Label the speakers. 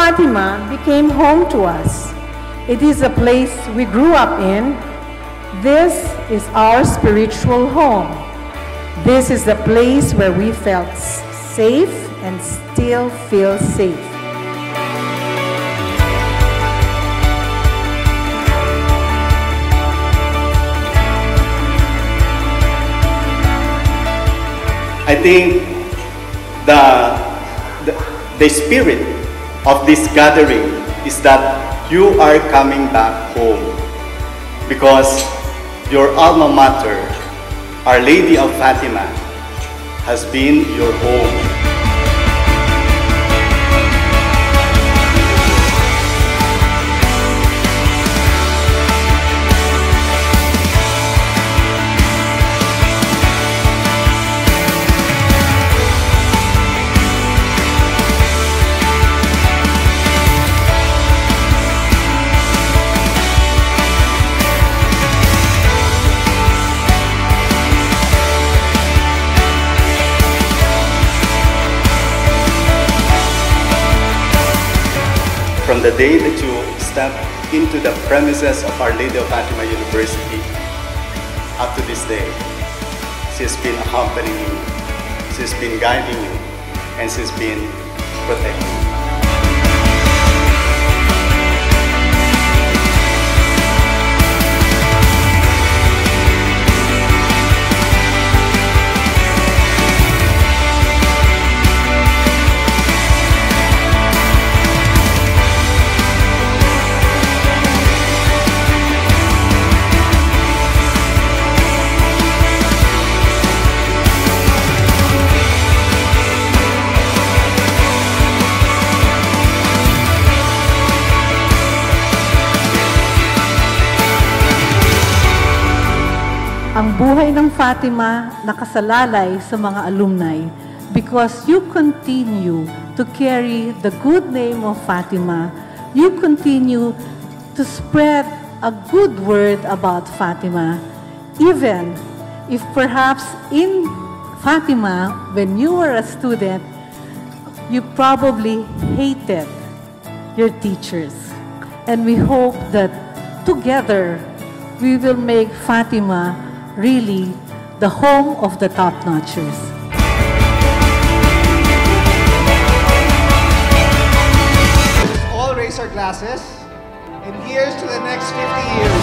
Speaker 1: Fatima became home to us. It is a place we grew up in. This is our spiritual home. This is the place where we felt safe and still feel safe.
Speaker 2: I think the, the, the spirit of this gathering is that you are coming back home because your alma mater, Our Lady of Fatima, has been your home. From the day that you step into the premises of Our Lady of Fatima University up to this day, she's been accompanying you, she's been guiding you, and she's been protecting you.
Speaker 1: Ang buhay ng Fatima nakasalalay sa mga alumni because you continue to carry the good name of Fatima. You continue to spread a good word about Fatima, even if perhaps in Fatima, when you were a student, you probably hated your teachers. And we hope that together we will make Fatima really the home of the top-notchers.
Speaker 3: all raise our glasses and here's to the next 50 years.